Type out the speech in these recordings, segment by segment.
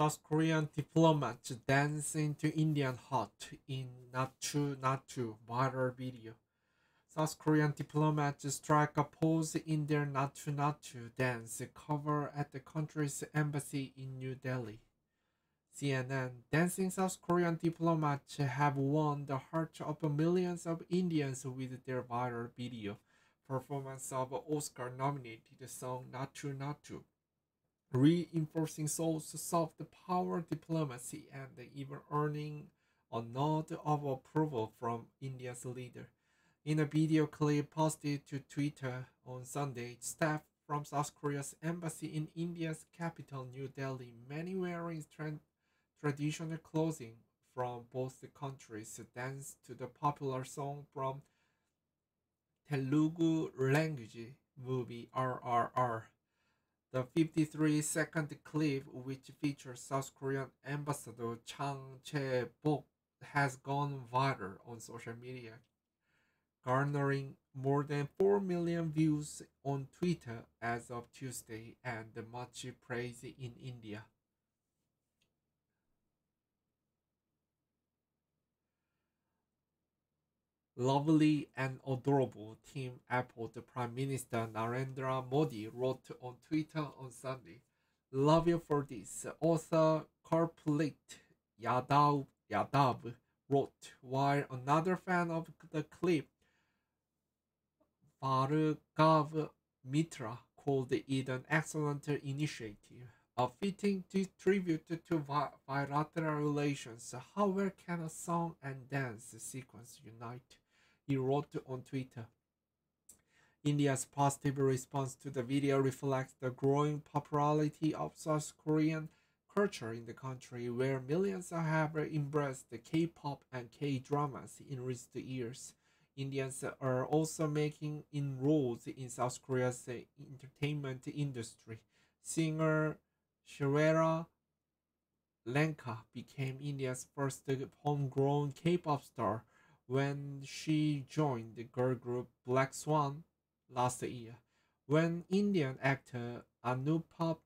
South Korean diplomats dance into Indian hut in Naatu Naatu viral video. South Korean diplomats strike a pose in their Naatu Naatu dance cover at the country's embassy in New Delhi. CNN, dancing South Korean diplomats have won the hearts of millions of Indians with their viral video performance of Oscar-nominated song Naatu Naatu reinforcing Seoul's soft power diplomacy and even earning a nod of approval from India's leader. In a video clip posted to Twitter on Sunday, staff from South Korea's embassy in India's capital, New Delhi, many wearing tra- traditional clothing from both the countries, danced to the popular song from Telugu language movie RRR. The 53 second clip, which features South Korean Ambassador Chang Jae-bok, has gone viral on social media, garnering more than 4 million views on Twitter as of Tuesday and much praise in India. Lovely and adorable Team Apple, the Prime Minister Narendra Modi wrote on Twitter on Sunday. Love you for this. Author Karplit Yadav, Yadav wrote, while another fan of the clip, Bhargav Mitra, called it an excellent initiative. A fitting tribute to bilateral relations. However can a song and dance sequence unite? He wrote on Twitter. India's positive response to the video reflects the growing popularity of South Korean culture in the country, where millions have embraced K-pop and K-dramas in recent years. Indians are also making inroads in South Korea's entertainment industry. Singer Shreya Lenka became India's first homegrown K-pop star when she joined the girl group Black Swan last year. When Indian actor Anupam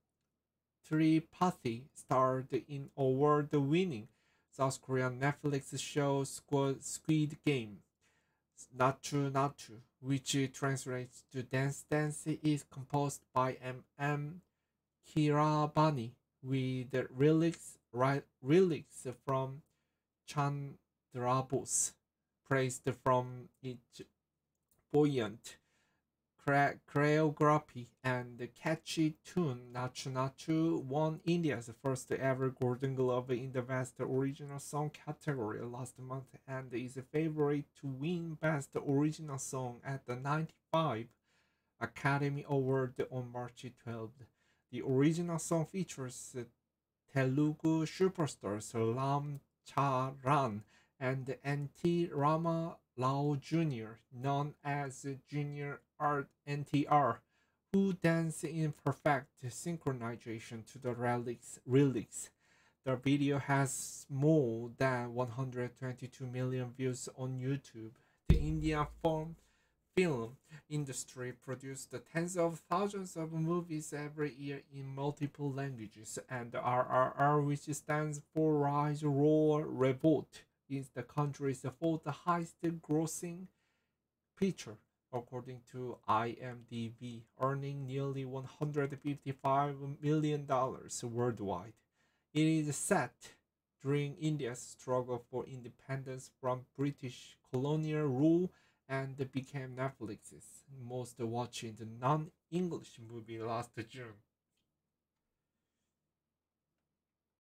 Tripathi starred in award-winning South Korean Netflix show Squid Game. Naatu Naatu, which translates to Dance Dance, is composed by M.M. Keeravani with lyrics, lyrics from Chandrabose praised from its buoyant choreography and catchy tune, Naatu Naatu won India's first ever Golden Globe in the Best Original Song category last month and is a favorite to win Best Original Song at the 95 Academy Award on March 12th. The original song features Telugu superstars Ram Charan and N.T. Rama Rao Jr., known as Junior Art NTR, who dance in perfect synchronization to the relics. relics. The video has more than 122 million views on YouTube. The Indian film, film industry produced tens of thousands of movies every year in multiple languages, and RRR, which stands for Rise, Roar, Revolt, is the country's fourth highest grossing picture according to IMDb, earning nearly $155 million worldwide. It is set during India's struggle for independence from British colonial rule and became Netflix's most watched non-English movie last June.